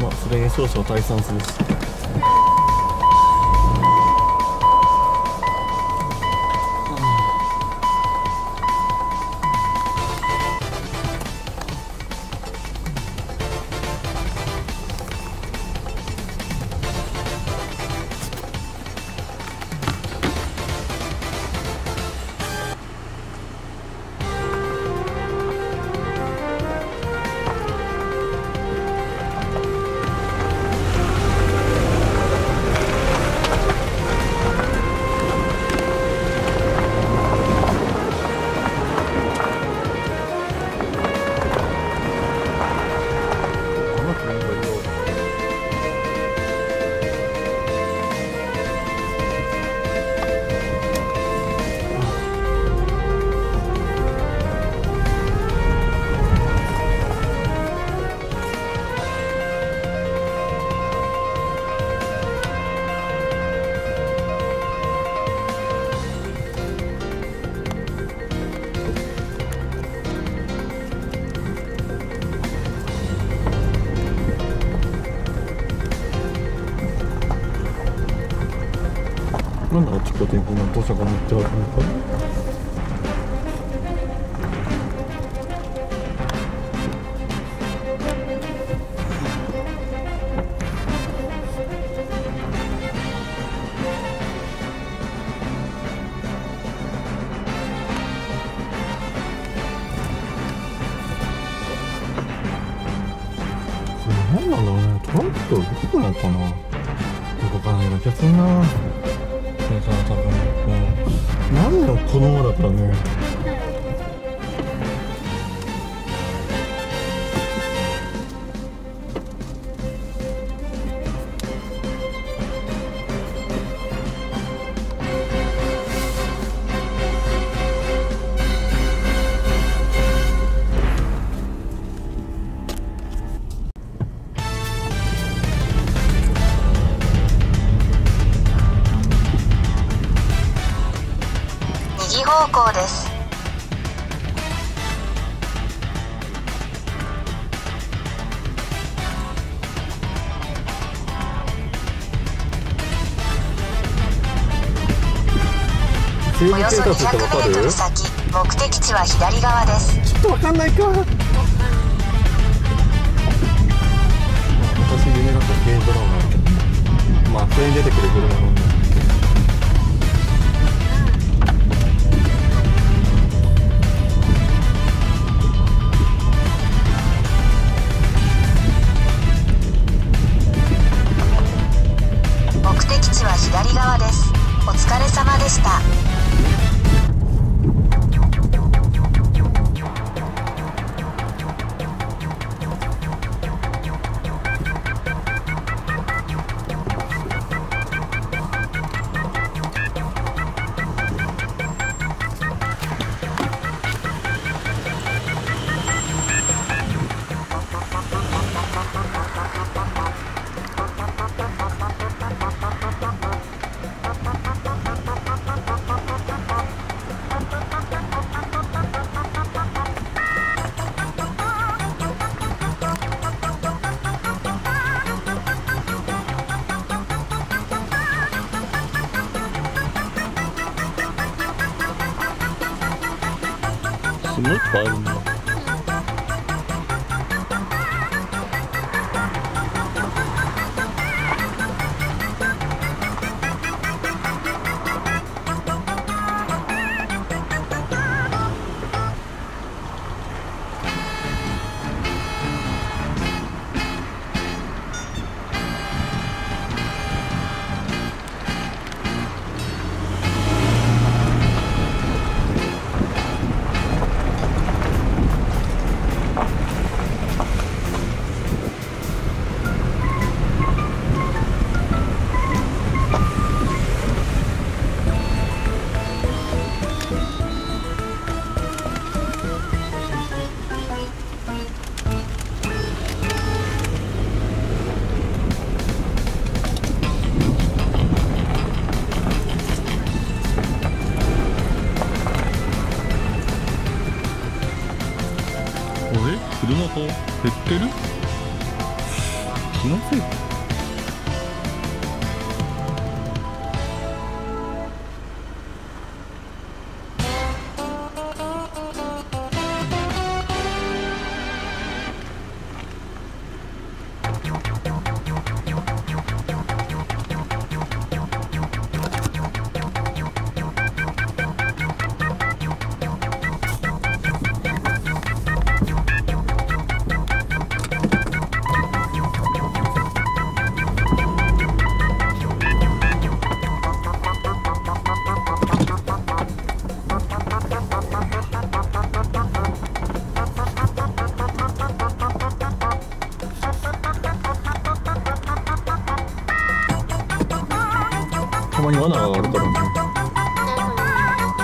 まあそれに少々退散するし。拠点こ天こんな土砂が塗ってあるのかな？こ方向です。およそ200メートル先目的地は左側です。ちょっとわかんないか。私夢だった軽トラまあそれに出てくる車のもう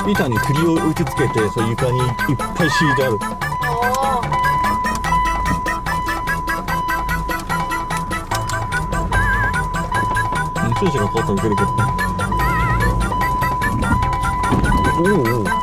板に釘を打ち付けてそう床にいっぱい敷いてある。おー。注射がかかったら受けるけどね。おお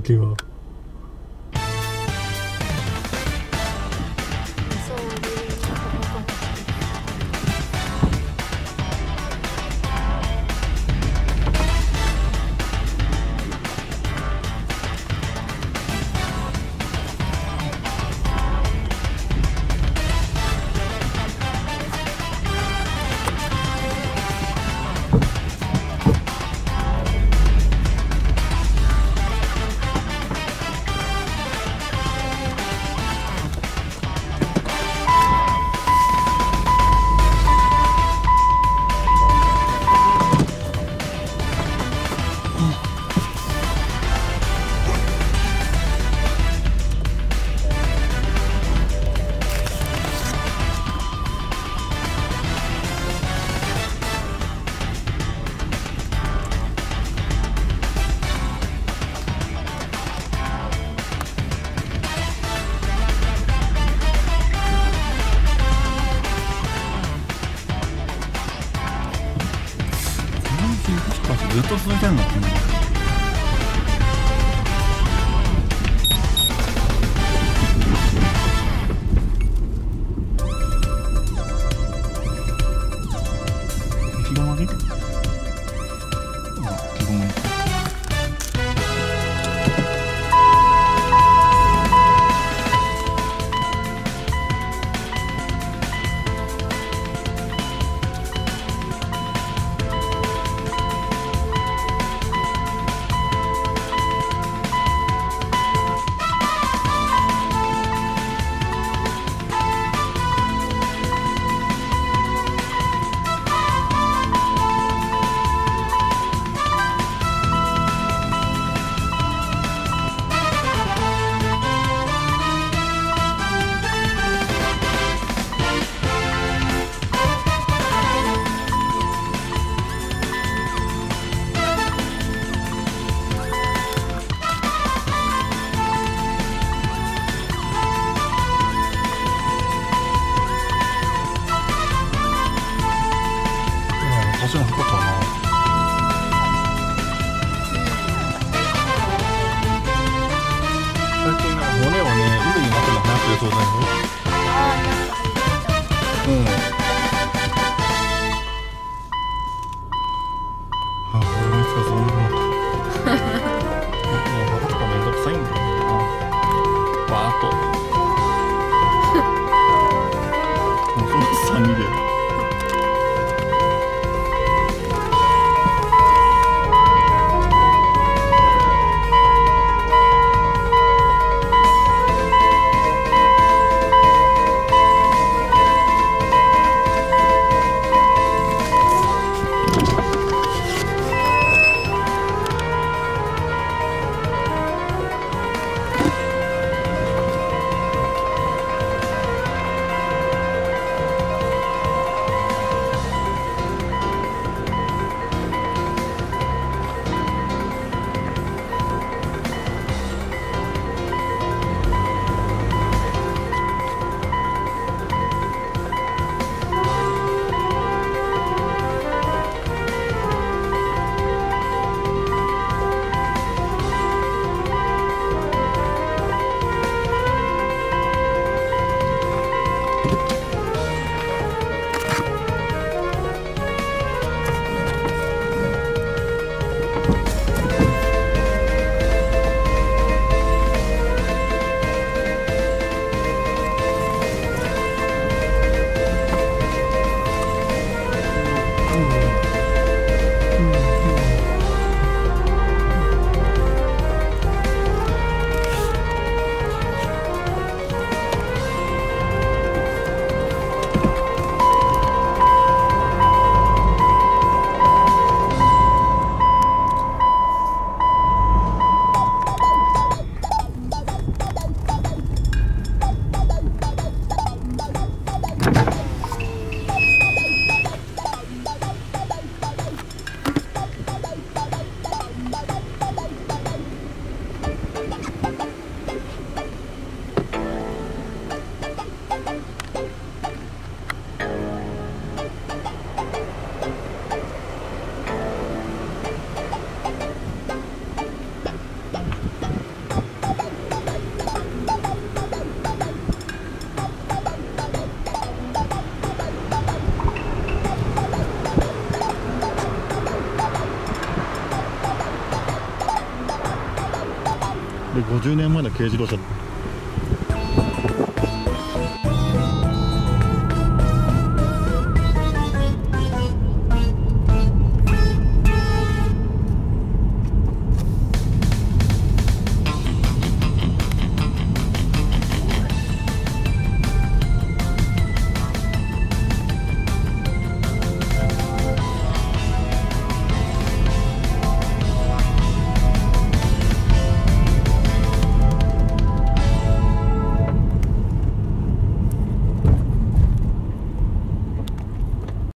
Thank you all. 50年前の軽自動車